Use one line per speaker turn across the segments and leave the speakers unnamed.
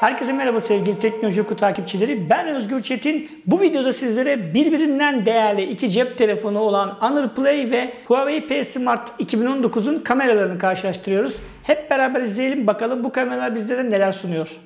Herkese merhaba sevgili Teknoloji Oku takipçileri. Ben Özgür Çetin. Bu videoda sizlere birbirinden değerli iki cep telefonu olan Honor Play ve Huawei P Smart 2019'un kameralarını karşılaştırıyoruz. Hep beraber izleyelim bakalım bu kameralar bizlere neler sunuyor.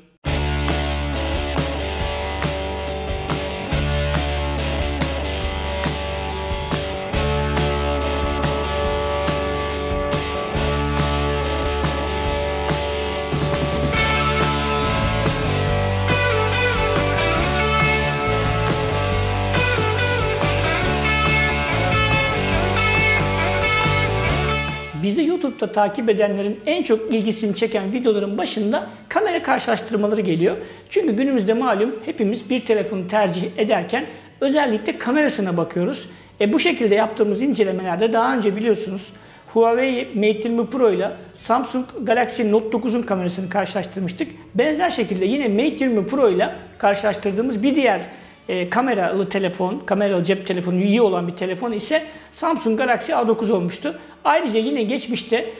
Bizi YouTube'da takip edenlerin en çok ilgisini çeken videoların başında kamera karşılaştırmaları geliyor. Çünkü günümüzde malum hepimiz bir telefonu tercih ederken özellikle kamerasına bakıyoruz. E bu şekilde yaptığımız incelemelerde daha önce biliyorsunuz Huawei Mate 20 Pro ile Samsung Galaxy Note 9'un kamerasını karşılaştırmıştık. Benzer şekilde yine Mate 20 Pro ile karşılaştırdığımız bir diğer e, kameralı telefon, kameralı cep telefonu iyi olan bir telefon ise Samsung Galaxy A9 olmuştu. Ayrıca yine geçmişte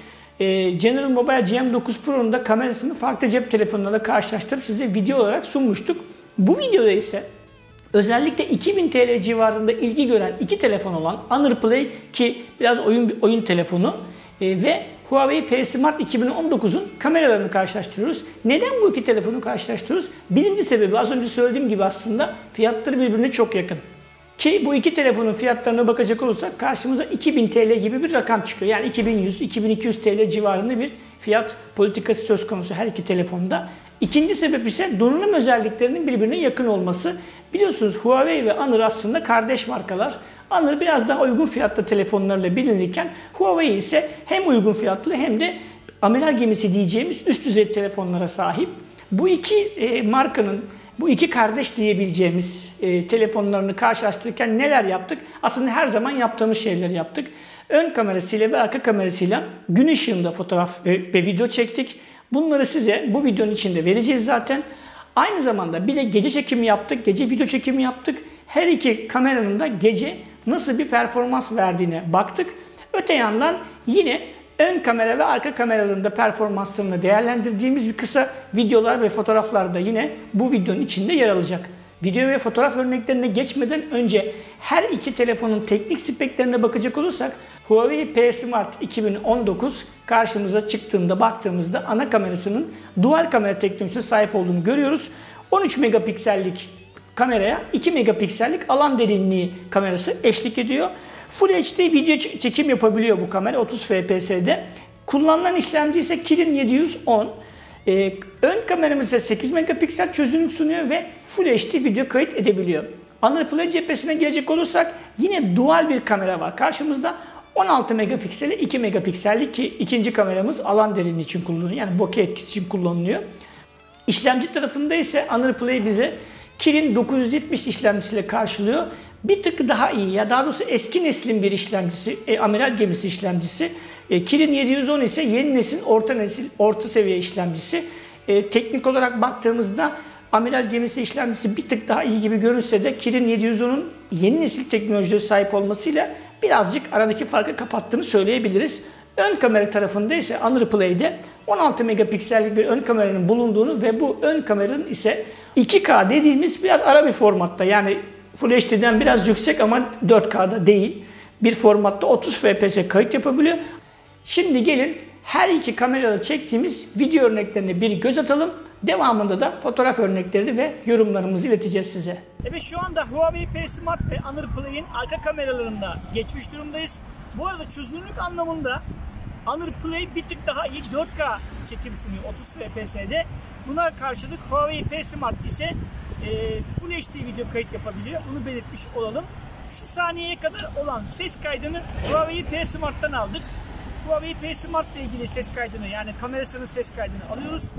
e, General Mobile GM9 Pro'nun da kamerasını farklı cep telefonlarıyla karşılaştırıp size video olarak sunmuştuk. Bu videoda ise özellikle 2000 TL civarında ilgi gören iki telefon olan Honor Play ki biraz oyun oyun telefonu e, ve Huawei P Smart 2019'un kameralarını karşılaştırıyoruz. Neden bu iki telefonu karşılaştırıyoruz? Birinci sebebi az önce söylediğim gibi aslında fiyatları birbirine çok yakın. Ki bu iki telefonun fiyatlarına bakacak olursak karşımıza 2000 TL gibi bir rakam çıkıyor. Yani 2100-2200 TL civarında bir fiyat politikası söz konusu her iki telefonda. İkinci sebep ise donanım özelliklerinin birbirine yakın olması. Biliyorsunuz Huawei ve Honor aslında kardeş markalar. Honor biraz daha uygun fiyatlı telefonlarla bilinirken Huawei ise hem uygun fiyatlı hem de amiral gemisi diyeceğimiz üst düzey telefonlara sahip. Bu iki e, markanın bu iki kardeş diyebileceğimiz e, telefonlarını karşılaştırırken neler yaptık? Aslında her zaman yaptığımız şeyleri yaptık. Ön kamerasıyla ve arka kamerasıyla gün ışığında fotoğraf ve, ve video çektik. Bunları size bu videonun içinde vereceğiz zaten. Aynı zamanda bir de gece çekimi yaptık, gece video çekimi yaptık. Her iki kameranın da gece nasıl bir performans verdiğine baktık. Öte yandan yine ön kamera ve arka kameralarında performanslarını değerlendirdiğimiz bir kısa videolar ve fotoğraflar da yine bu videonun içinde yer alacak. Video ve fotoğraf örneklerine geçmeden önce her iki telefonun teknik speklerine bakacak olursak Huawei P Smart 2019 karşımıza çıktığında baktığımızda ana kamerasının dual kamera teknolojisine sahip olduğunu görüyoruz. 13 megapiksellik kameraya 2 megapiksellik alan derinliği kamerası eşlik ediyor. Full HD video çekim yapabiliyor bu kamera 30 fps'de. Kullanılan işlemci ise Kirin 710. Ee, ön kameramız ise 8 megapiksel çözünürlük sunuyor ve Full HD video kayıt edebiliyor. Honor Play cephesine gelecek olursak yine dual bir kamera var. Karşımızda 16 megapikseli 2 megapiksellik ki ikinci kameramız alan derinliği için kullanılıyor. Yani bokeh etkisi için kullanılıyor. İşlemci tarafında ise Honor Play bize Kirin 970 işlemcisiyle karşılıyor. Bir tık daha iyi ya daha doğrusu eski neslin bir işlemcisi, e, amiral gemisi işlemcisi. E, Kirin 710 ise yeni nesil orta nesil orta seviye işlemcisi. E, teknik olarak baktığımızda amiral gemisi işlemcisi bir tık daha iyi gibi görünse de Kirin 710'un yeni nesil teknolojiye sahip olmasıyla birazcık aradaki farkı kapattığını söyleyebiliriz. Ön kamera tarafında ise Honor Play'de 16 megapiksellik bir ön kameranın bulunduğunu ve bu ön kameranın ise 2K dediğimiz biraz ara bir formatta yani Full HD'den biraz yüksek ama 4K'da değil. Bir formatta 30 FPS kayıt yapabiliyor. Şimdi gelin her iki kamerada çektiğimiz video örneklerine bir göz atalım. Devamında da fotoğraf örnekleri ve yorumlarımızı ileteceğiz size. Evet şu anda Huawei P Smart ve Honor Play'in arka kameralarında geçmiş durumdayız. Bu arada çözünürlük anlamında Honor Play bir tık daha iyi 4K çekim sunuyor 30 FPS'de. Buna karşılık Huawei P Smart ise e, Full HD video kayıt yapabiliyor. Bunu belirtmiş olalım. Şu saniyeye kadar olan ses kaydını Huawei P Smart'tan aldık. Huawei P Smart ile ilgili ses kaydını yani kamerasının ses kaydını alıyoruz.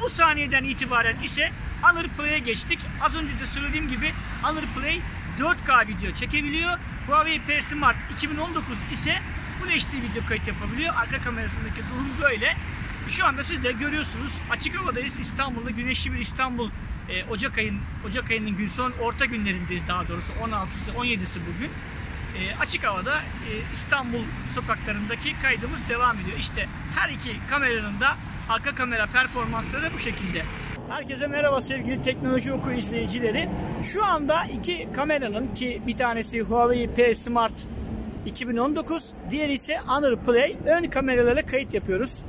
Bu saniyeden itibaren ise Honor Play'e geçtik. Az önce de söylediğim gibi Honor Play 4K video çekebiliyor. Huawei P Smart 2019 ise Full HD video kayıt yapabiliyor. Arka kamerasındaki durum böyle. Şu anda siz de görüyorsunuz. Açık havadayız. İstanbul'da güneşli bir İstanbul e, Ocak ayın Ocak ayının gün son orta günlerindeyiz daha doğrusu 16'sı 17'si bugün. E, açık havada e, İstanbul sokaklarındaki kaydımız devam ediyor. İşte her iki kameranın da arka kamera performansları bu şekilde. Herkese merhaba sevgili teknoloji oku izleyicileri. Şu anda iki kameranın ki bir tanesi Huawei P Smart 2019, diğeri ise Honor Play ön kameralarla kayıt yapıyoruz.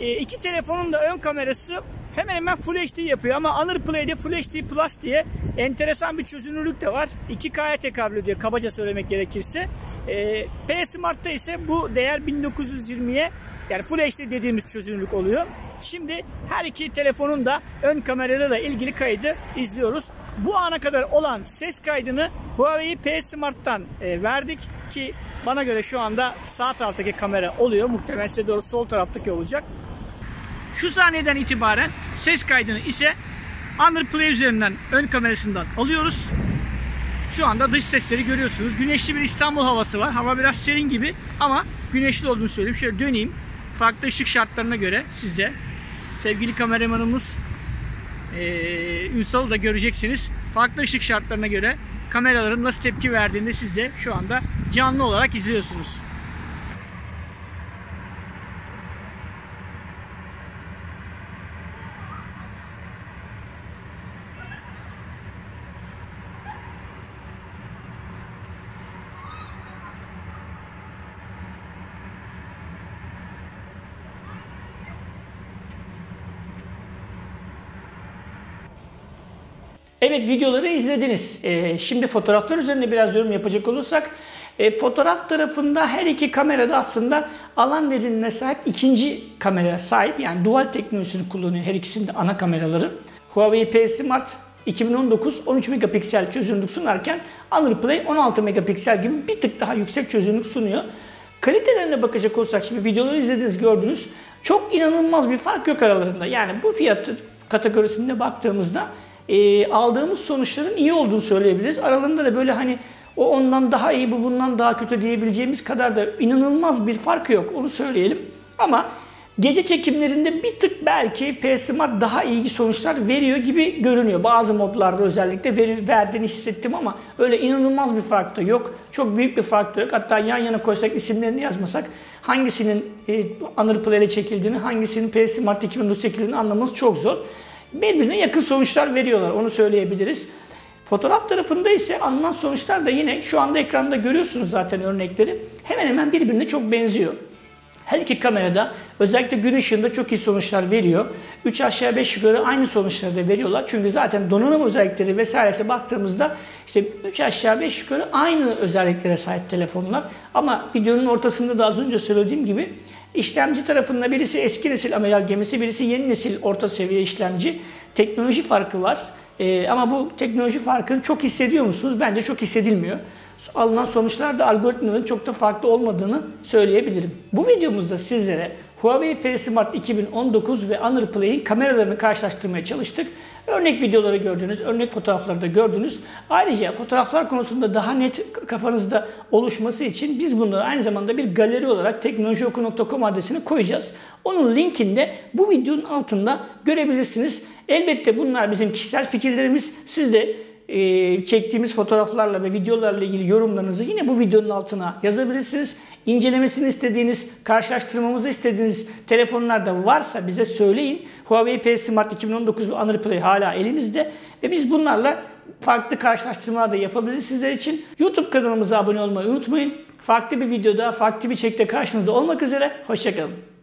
E, iki telefonun da ön kamerası hemen hemen Full HD yapıyor ama Honor Play'de Full HD Plus diye enteresan bir çözünürlük de var. 2K'ya tekabül ediyor kabaca söylemek gerekirse. E, P Smart'ta ise bu değer 1920'ye yani Full HD dediğimiz çözünürlük oluyor. Şimdi her iki telefonun da ön kameralarıyla ilgili kaydı izliyoruz. Bu ana kadar olan ses kaydını Huawei P Smart'tan e, verdik ki bana göre şu anda sağ taraftaki kamera oluyor. Muhtemelen size doğru sol taraftaki olacak. Şu saniyeden itibaren ses kaydını ise Honor Play üzerinden ön kamerasından alıyoruz. Şu anda dış sesleri görüyorsunuz. Güneşli bir İstanbul havası var. Hava biraz serin gibi ama güneşli olduğunu söyleyeyim. Şöyle döneyim. Farklı ışık şartlarına göre siz de sevgili kameramanımız ee, Ünsal'ı da göreceksiniz. Farklı ışık şartlarına göre kameraların nasıl tepki verdiğini siz de şu anda canlı olarak izliyorsunuz. Evet videoları izlediniz. Ee, şimdi fotoğraflar üzerinde biraz yorum yapacak olursak e, fotoğraf tarafında her iki kamerada aslında alan derinliğine sahip ikinci kamera sahip. Yani dual teknolojisini kullanıyor her ikisinde ana kameraları. Huawei P Smart 2019 13 megapiksel çözünürlük sunarken Play 16 megapiksel gibi bir tık daha yüksek çözünürlük sunuyor. Kalitelerine bakacak olursak şimdi videoları izlediniz gördünüz. Çok inanılmaz bir fark yok aralarında. Yani bu fiyat kategorisinde baktığımızda e, aldığımız sonuçların iyi olduğunu söyleyebiliriz. Aralarında da böyle hani o ondan daha iyi bu bundan daha kötü diyebileceğimiz kadar da inanılmaz bir farkı yok onu söyleyelim. Ama gece çekimlerinde bir tık belki P Smart daha iyi sonuçlar veriyor gibi görünüyor. Bazı modlarda özellikle veri, verdiğini hissettim ama öyle inanılmaz bir fark da yok. Çok büyük bir fark da yok. Hatta yan yana koysak isimlerini yazmasak hangisinin e, Play ile çekildiğini, hangisinin P Smart 2009 çekildiğini anlaması çok zor birbirine yakın sonuçlar veriyorlar. Onu söyleyebiliriz. Fotoğraf tarafında ise alınan sonuçlar da yine şu anda ekranda görüyorsunuz zaten örnekleri. Hemen hemen birbirine çok benziyor. Her iki kamerada özellikle gün ışığında çok iyi sonuçlar veriyor. 3 aşağı 5 yukarı aynı sonuçları da veriyorlar. Çünkü zaten donanım özellikleri vesairese baktığımızda işte 3 aşağı 5 yukarı aynı özelliklere sahip telefonlar. Ama videonun ortasında da az önce söylediğim gibi İşlemci tarafında birisi eski nesil amiral gemisi, birisi yeni nesil orta seviye işlemci. Teknoloji farkı var. Ee, ama bu teknoloji farkını çok hissediyor musunuz? Bence çok hissedilmiyor. Alınan sonuçlar da algoritmaların çok da farklı olmadığını söyleyebilirim. Bu videomuzda sizlere Huawei P Smart 2019 ve Honor Play'in kameralarını karşılaştırmaya çalıştık. Örnek videoları gördünüz, örnek fotoğrafları da gördünüz. Ayrıca fotoğraflar konusunda daha net kafanızda oluşması için biz bunları aynı zamanda bir galeri olarak teknolojioku.com adresine koyacağız. Onun linkini bu videonun altında görebilirsiniz. Elbette bunlar bizim kişisel fikirlerimiz. Siz de e, çektiğimiz fotoğraflarla ve videolarla ilgili yorumlarınızı yine bu videonun altına yazabilirsiniz. İncelemesini istediğiniz, karşılaştırmamızı istediğiniz telefonlar da varsa bize söyleyin. Huawei P Smart 2019 ve Honor Play hala elimizde ve biz bunlarla farklı karşılaştırmalar da yapabiliriz sizler için. YouTube kanalımıza abone olmayı unutmayın. Farklı bir videoda, farklı bir çekte karşınızda olmak üzere. Hoşçakalın.